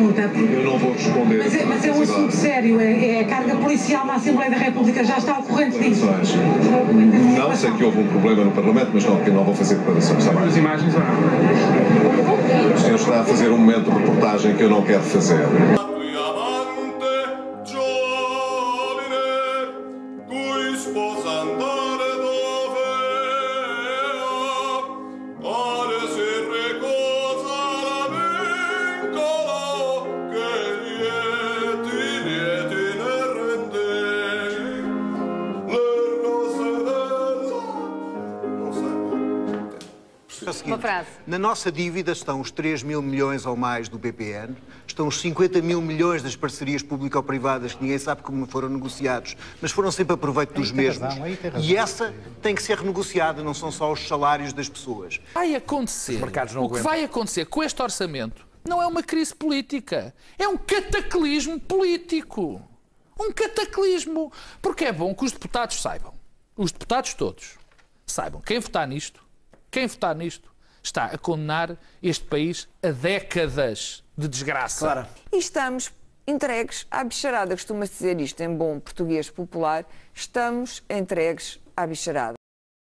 pergunta. porque- Eu não vou responder. Mas é, mas é um assunto sério, é, é a carga policial na Assembleia da República, já está ao corrente disso. Não, sei que houve um problema no Parlamento, mas não, que não vou fazer declarações. As imagens ou não? O senhor está a fazer um momento de reportagem que eu não quero fazer. Seguinte, Uma frase. Na nossa dívida estão os 3 mil milhões ou mais do BPN, estão os 50 mil milhões das parcerias público-privadas que ninguém sabe como foram negociados, mas foram sempre a proveito dos mesmos. razão. E essa tem que ser renegociada, não são só os salários das pessoas. vai acontecer, mercados não o que aguentam. vai acontecer com este orçamento não é uma crise política, é um cataclismo político. Um cataclismo. Porque é bom que os deputados saibam, os deputados todos, saibam quem votar nisto, quem votar nisto, está a condenar este país a décadas de desgraça. Clara. E estamos entregues à bicharada. Costuma-se dizer isto em bom português popular. Estamos entregues à bicharada.